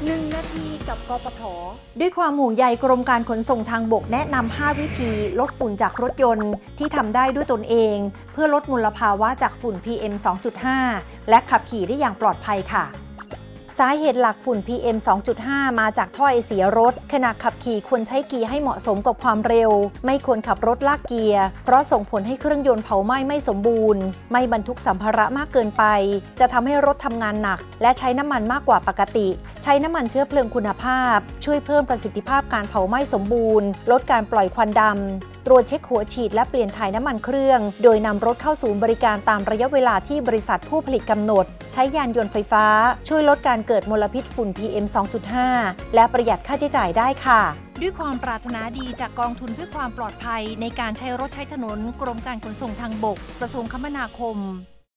1 นาทีกับกปทด้วยความห่วงใยกรมการขนส่งทางบกแนะนำ 5 วิธีลดฝุ่นจากรถยนต์ที่ทำได้ด้วยตนเอง เพื่อลดมลภาวะจากฝุ่น PM 2.5 และขับขี่ได้อย่างปลอดภัยค่ะ สาเหตุหลักฝุ่น PM 2.5 มาจากท่อไอเสียรถ ขณะขับขี่ควรใช้เกียร์ให้เหมาะสมกับความเร็ว ไม่ควรขับรถลากเกียร์ เพราะส่งผลให้เครื่องยนต์เผาไหม้ไม่สมบูรณ์ ไม่บรรทุกสัมภาระมากเกินไป จะทำให้รถทำงานหนัก และใช้น้ำมันมากกว่าปกติ ใช้น้ำมันเชื้อเพลิงคุณภาพ ช่วยเพิ่มประสิทธิภาพการเผาไหม้สมบูรณ์ ลดการปล่อยควันดำ ตรวจเช็คหัวฉีดและเปลี่ยนถ่ายน้ำมันเครื่อง โดยนำรถเข้าศูนย์บริการตามระยะเวลาที่บริษัทผู้ผลิตกำหนด ใช้ยานยนต์ไฟฟ้า ช่วยลดการเกิดมลพิษฝุ่น PM 2.5 และประหยัดค่าใช้จ่ายได้ค่ะด้วยความปรารถนาดีจากกองทุนเพื่อความปลอดภัยในการใช้รถใช้ถนนกรมการขนส่งทางบก กระทรวงคมนาคม